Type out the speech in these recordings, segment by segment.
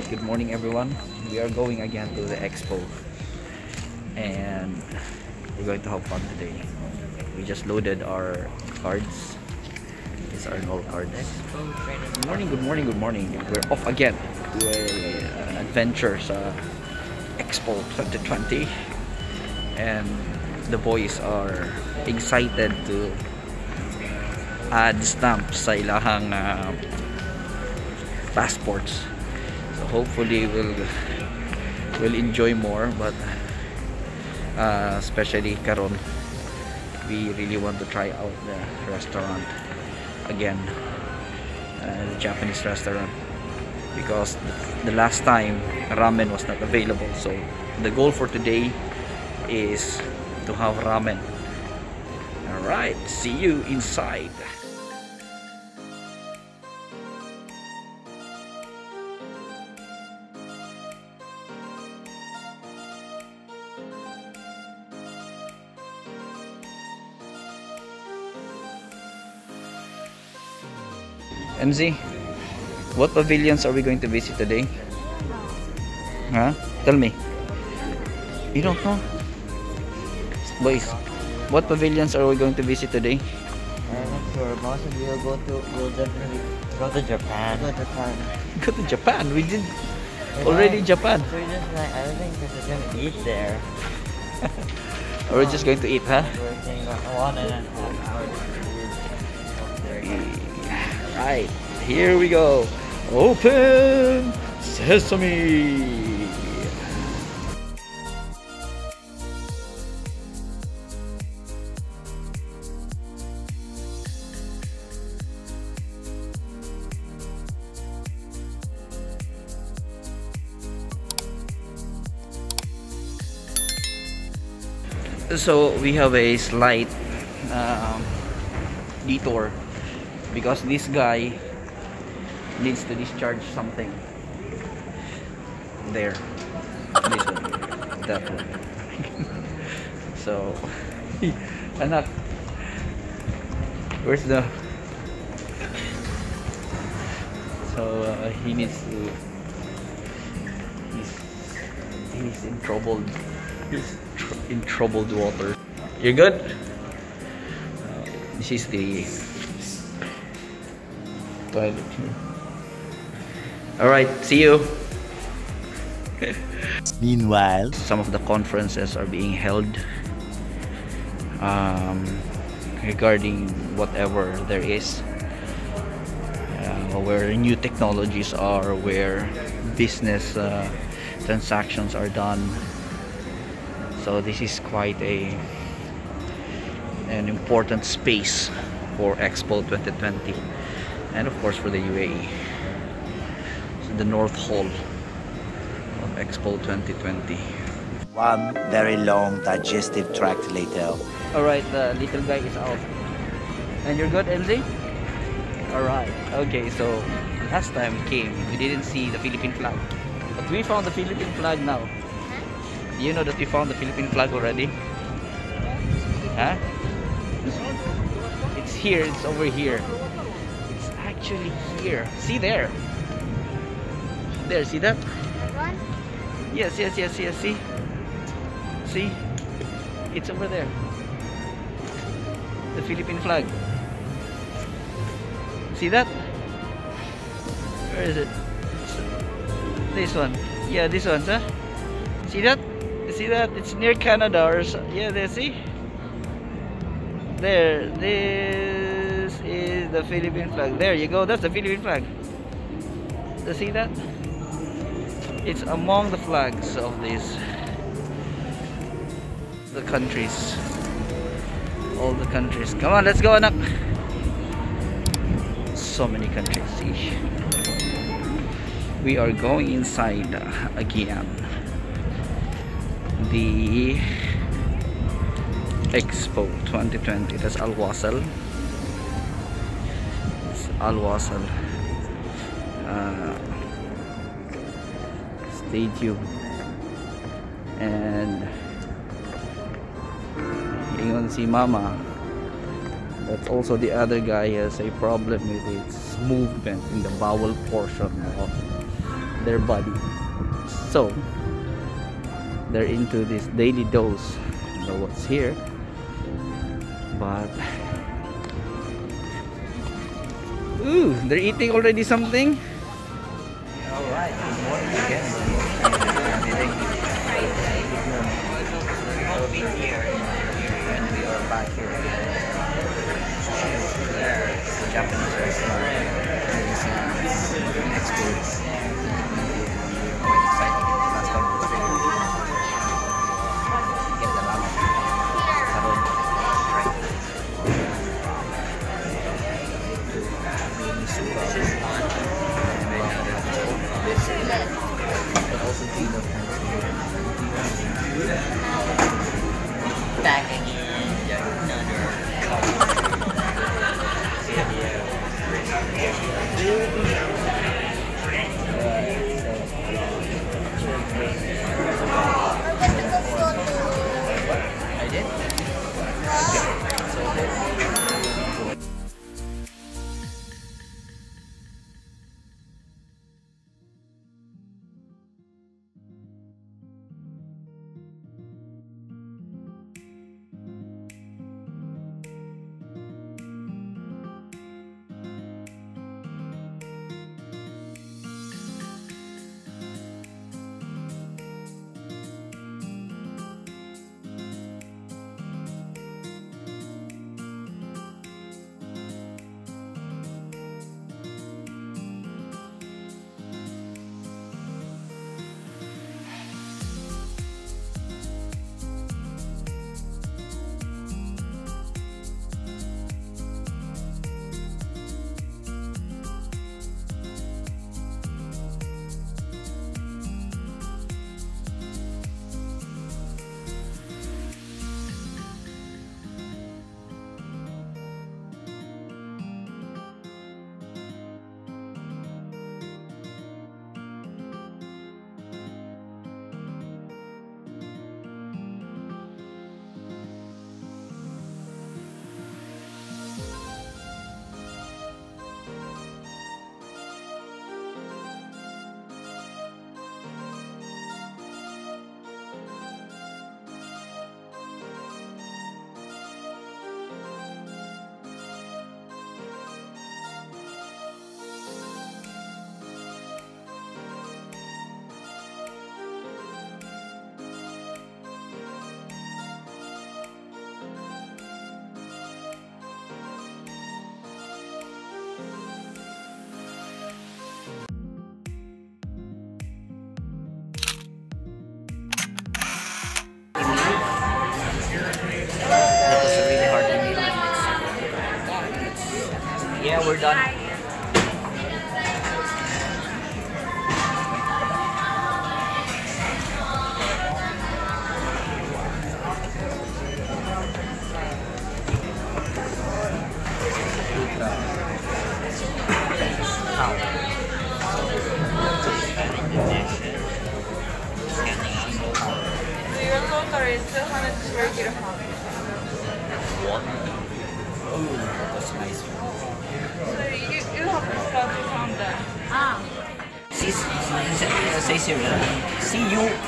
Alright, good morning everyone. We are going again to the expo. And we're going to have fun today. We just loaded our cards. These are all cards. Good morning, good morning, good morning. We're off again to a, an adventure Expo 2020. And the boys are excited to add stamps sa ilahang uh, passports so hopefully we'll we'll enjoy more but uh, especially karon we really want to try out the restaurant again uh, the Japanese restaurant because the, last time ramen was not available so the goal for today is to have ramen. Alright see you inside MZ, what pavilions are we going to visit today? Huh? Tell me. You don't know? Boys, what pavilions are we going to visit today? I'm not sure. Most of you will go to will definitely go to Japan. Go to Japan. Go to Japan. We did We're already going- Japan. We're just like I don't think we're gonna eat there. We're just going to eat, huh? We're saying about one and a half hours. Mm. Up there. Right, here we go. Open sesame. So we have a slight um, detour because this guy needs to discharge something. There. This one. That one. So anak. Where's the? So uh, he needs to he's he's in troubled he's tr in troubled water. You're good? Uh, this is the toilet here. Alright, see you. Meanwhile, Some of the conferences are being held um, regarding whatever there is. Uh, where new technologies are, where business uh, transactions are done. So this is quite a an important space for Expo 2020 and of course for the UAE so the North Hall of Expo 2020 one very long digestive tract later. alright the little guy is out and you're good LZ? alright okay so last time we came we didn't see the Philippine flag but we found the Philippine flag now do you know that we found the Philippine flag already? huh? it's here it's over here it's actually here. See there. There see that? Yes yes yes yes see? See? It's over there. The Philippine flag. See that? Where is it? This one. Yeah this one sir see that? See that? It's near Canada or so yeah there see? There this is the Philippine flag. There you go that's the Philippine flag. You see that? It's among the flags of these the countries. All the countries. Come on let's go anak so many countries. See we are going inside again. The Expo 2020 that's Al Wasal Wasal uh, stadium and ingon si mama but also the other guy has a problem with its movement in the bowel portion of their body. So they're into this daily dose. Know what's here, but ooh, they're eating already something. Alright, good morning again. Japanese restaurant.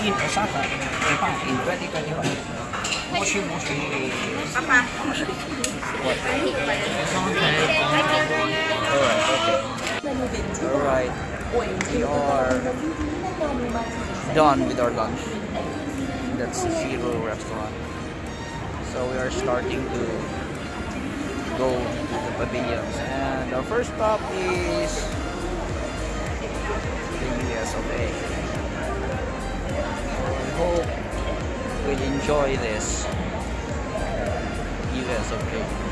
In Osaka, Japan in 2025. Moshi Moshi. Alright, we are done with our lunch. That's Zero Restaurant. So we are starting to go to the pavilions. And our first stop is the US of A. Hope we'll enjoy this US of A.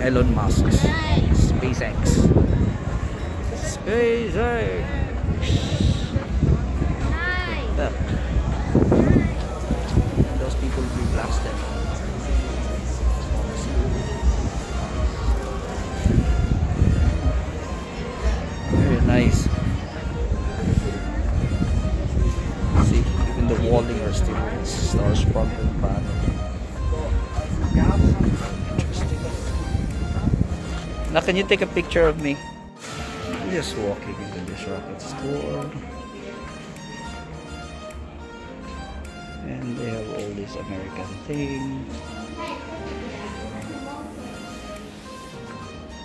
Elon Musk's SpaceX. SpaceX. That. Those people will be blasted. Very nice. See, even the walling are still star sparkling panel. Now, can you take a picture of me? I'm just walking into this rocket store. And they have all these American things.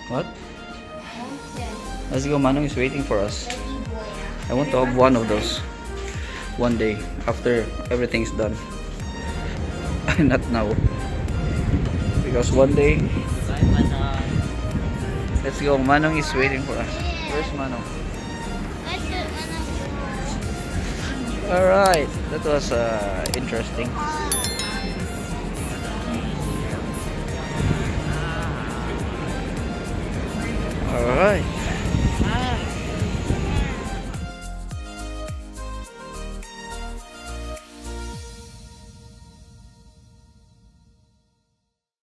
What? Let's go, Manong is waiting for us. I want to have one of those one day after everything's done. Not now. Because one day, let's go. Manong is waiting for us. Where's Manong? Alright, that was uh, interesting. Alright.